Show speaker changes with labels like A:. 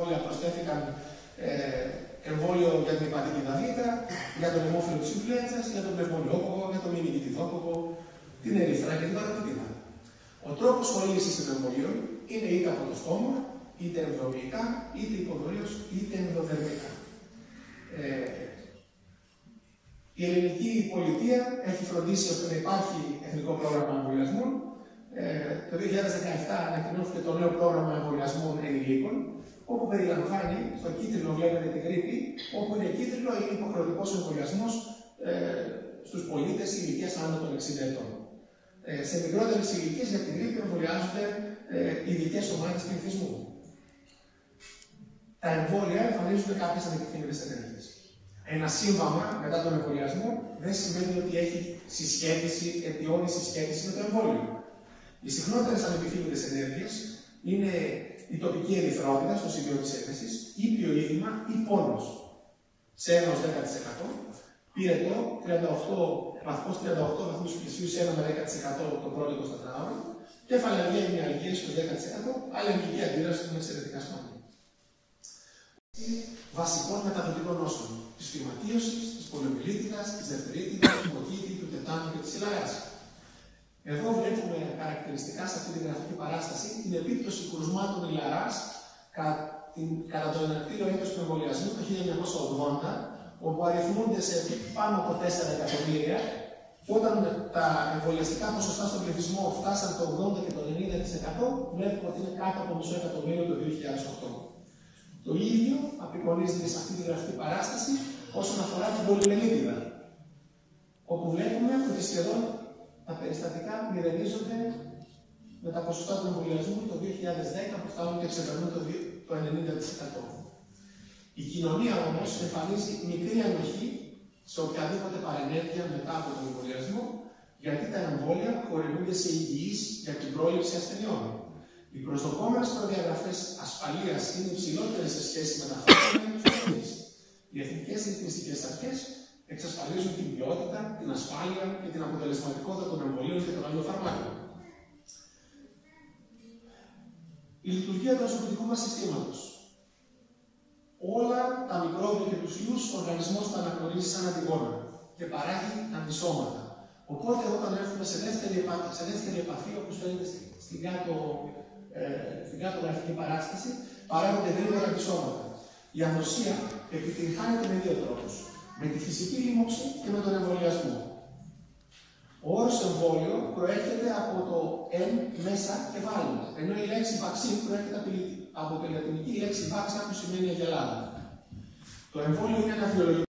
A: Όλα προσθέθηκαν ε, εμβόλιο για την υπατική δαβίτα, για τον αιμόφυλο της influenza, για τον πνευμονιόκοκο, για τον μηνυκητιδόκοκο, την ερυθρά και την παραπληκτήνα. Ο τρόπος χορήγησης των εμβολίων είναι είτε από το στόμα, είτε ενδομικά, είτε υποδορίω, είτε ενδοδερμικά. Ε, η ελληνική πολιτεία έχει φροντίσει ώστε να υπάρχει εθνικό πρόγραμμα εμβολιασμών. Ε, το 2017 ανακοινώθηκε το νέο πρόγραμμα εμβολιασμών ενηλίκων, όπου περιλαμβάνει στο κίτρινο βλέπετε την γρήπη, όπου είναι κίτρινο είναι υποχρεωτικός εμβολιασμός ε, στους πολίτες ηλικίας άνω των 60 ετών. Ε, σε μικρότερες ηλικίες για την γρήπη εμβολιάζονται ε, ειδικές ομάδες πληθυσμού. Τα εμβόλια εμφανίζονται κάποιες ανεπιθύμητε ενέργειες. Ένα σύμβαμα μετά τον εμβολιασμό δεν σημαίνει ότι έχει συσχέτιση, αιτιώνει συσχέτιση με το εμβόλιο. Οι συχνότερες ανεπιθύμητε ενέργειες είναι η τοπική ερυθρότητα στο σημείο της έκθεσης, ή ποιο ή πόνος. Σε 1 10%, πυρετό 38 βαθμός 38 βαθμούς πλησίου σε 1 με 10% το πρώτο 24ωρο και φαλαγία μυαλγία στο 10%, αλλά η αντίδραση είναι εξαιρετικά σπάνια. Βασικών μεταδοτικών νόσων της φυματίωσης, της πολεμιλίτικα, της δευτερίτικα, του μοκίτη, του τετάνου και της ηλαρά. Εδώ βλέπουμε χαρακτηριστικά σε αυτή τη γραφική παράσταση την επίπτωση κρουσμάτων ηλαράς κατά το ενακτήριο έτος του εμβολιασμού το 1980, όπου αριθμούνται σε πάνω από 4 εκατομμύρια, και όταν τα εμβολιαστικά ποσοστά στον πληθυσμό φτάσαν το 80 και το 90%, βλέπουμε ότι είναι κάτω από μισό εκατομμύριο το 2008. Το ίδιο απεικονίζεται σε αυτή τη γραφική παράσταση όσον αφορά την πολυμελίτιδα, όπου βλέπουμε ότι σχεδόν τα περιστατικά μηδενίζονται με τα ποσοστά του εμβολιασμού το 2010 που φτάνουν και ξεπερνούν το 90%. Η κοινωνία όμως εμφανίζει μικρή ανοχή σε οποιαδήποτε παρενέργεια μετά από τον εμβολιασμό, γιατί τα εμβόλια χορηγούνται σε υγιείς για την πρόληψη ασθενειών. Οι προσδοκόμενες προδιαγραφές ασφαλείας είναι υψηλότερες σε σχέση με τα φάρμακα και του Οι εθνικές ρυθμιστικές αρχές εξασφαλίζουν την ποιότητα, την ασφάλεια και την αποτελεσματικότητα των εμβολίων και των άλλων φαρμάκων. Η λειτουργία του ασφαλιστικού μας συστήματος. Όλα τα μικρόβια και τους ιού ο οργανισμό τα αναγνωρίζει σαν αντιγόνα και παράγει αντισώματα. Οπότε, όταν έρθουμε σε δεύτερη, σε δεύτερη επαφή, όπως φαίνεται στην κάτω, ε, στην κάτω γραφική παράσταση, παράγονται γρήγορα αντισώματα. Η ανοσία επιτυγχάνεται με δύο τρόπους με τη φυσική λίμωξη και με τον εμβολιασμό. Ο όρος εμβόλιο προέρχεται από το «εν» μέσα και βάλουμε, ενώ η λέξη vaccine προέρχεται από τη λατινική λέξη vaxa που σημαίνει αγελάδα. Το εμβόλιο είναι ένα βιολογικό